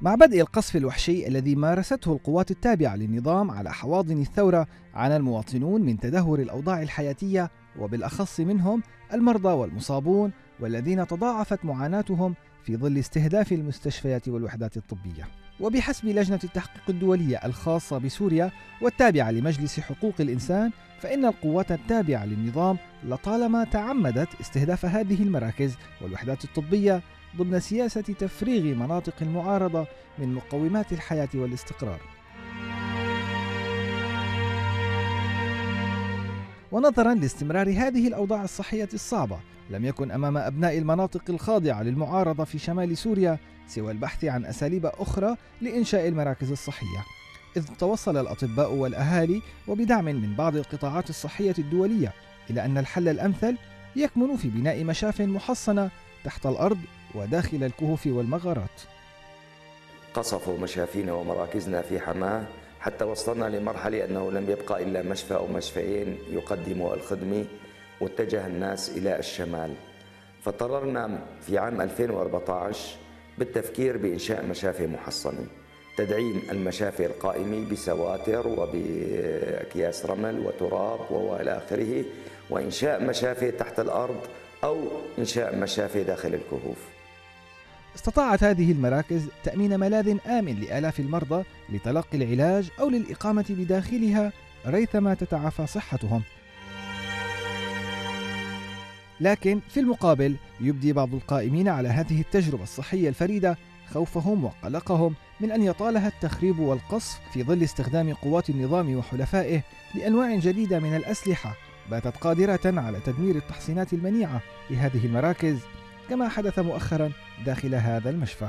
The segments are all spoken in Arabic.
مع بدء القصف الوحشي الذي مارسته القوات التابعة للنظام على حواضن الثورة عانى المواطنون من تدهور الأوضاع الحياتية وبالأخص منهم المرضى والمصابون والذين تضاعفت معاناتهم في ظل استهداف المستشفيات والوحدات الطبية. وبحسب لجنة التحقيق الدولية الخاصة بسوريا والتابعة لمجلس حقوق الإنسان فإن القوات التابعة للنظام لطالما تعمدت استهداف هذه المراكز والوحدات الطبية ضمن سياسة تفريغ مناطق المعارضة من مقومات الحياة والاستقرار. ونظرا لاستمرار هذه الأوضاع الصحية الصعبة لم يكن أمام أبناء المناطق الخاضعة للمعارضة في شمال سوريا سوى البحث عن أساليب أخرى لإنشاء المراكز الصحية. إذ توصل الأطباء والأهالي وبدعم من بعض القطاعات الصحية الدولية إلى أن الحل الأمثل يكمن في بناء مشاف محصنة تحت الأرض وداخل الكهوف والمغارات. قصفوا مشافينا ومراكزنا في حماة حتى وصلنا لمرحلة أنه لم يبقى إلا مشفى أو مشفيين يقدموا الخدمة واتجه الناس إلى الشمال. فاضطررنا في عام 2014 بالتفكير بإنشاء مشافي محصنة تدعيم المشافي القائمة بسواتر وبأكياس رمل وتراب وإلى آخره وإنشاء مشافي تحت الأرض أو إنشاء مشافي داخل الكهوف. استطاعت هذه المراكز تأمين ملاذ آمن لآلاف المرضى لتلقي العلاج أو للإقامة بداخلها ريثما تتعافى صحتهم. لكن في المقابل يبدي بعض القائمين على هذه التجربة الصحية الفريدة خوفهم وقلقهم من أن يطالها التخريب والقصف في ظل استخدام قوات النظام وحلفائه لأنواع جديدة من الأسلحة باتت قادرة على تدمير التحصينات المنيعة لهذه المراكز كما حدث مؤخرا داخل هذا المشفى.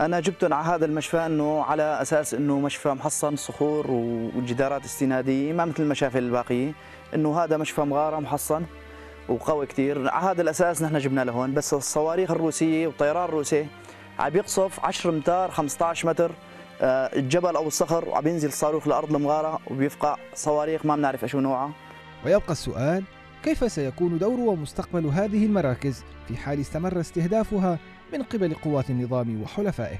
أنا جبتهم على هذا المشفى أنه على أساس أنه مشفى محصن صخور وجدارات استنادية ما مثل المشافي الباقية أنه هذا مشفى مغارة محصن. وقوي كثير على هذا الأساس نحن جبنا لهون بس الصواريخ الروسية والطيران الروسي عم يقصف 10 امتار 15 متر آه، الجبل أو الصخر وعم ينزل صاروخ لأرض المغارة وبيفقع صواريخ ما بنعرف شو نوعها. ويبقى السؤال كيف سيكون دور ومستقبل هذه المراكز في حال استمر استهدافها من قبل قوات النظام وحلفائه؟